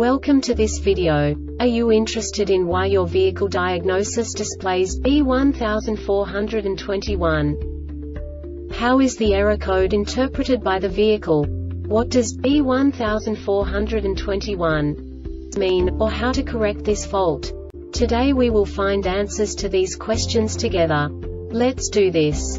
Welcome to this video. Are you interested in why your vehicle diagnosis displays B1421? How is the error code interpreted by the vehicle? What does B1421 mean, or how to correct this fault? Today we will find answers to these questions together. Let's do this.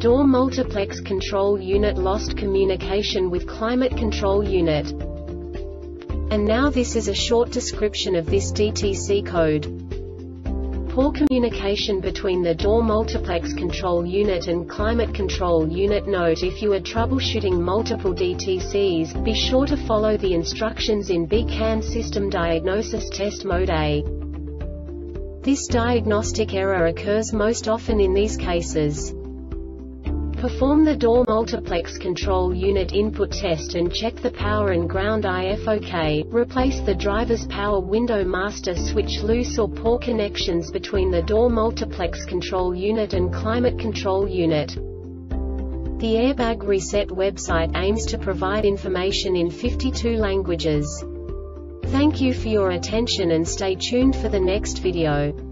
Door multiplex control unit lost communication with climate control unit. And now this is a short description of this DTC code. Poor communication between the door multiplex control unit and climate control unit Note if you are troubleshooting multiple DTCs, be sure to follow the instructions in BCAN System Diagnosis Test Mode A. This diagnostic error occurs most often in these cases. Perform the door multiplex control unit input test and check the power and ground IF OK. Replace the driver's power window master switch loose or poor connections between the door multiplex control unit and climate control unit. The Airbag Reset website aims to provide information in 52 languages. Thank you for your attention and stay tuned for the next video.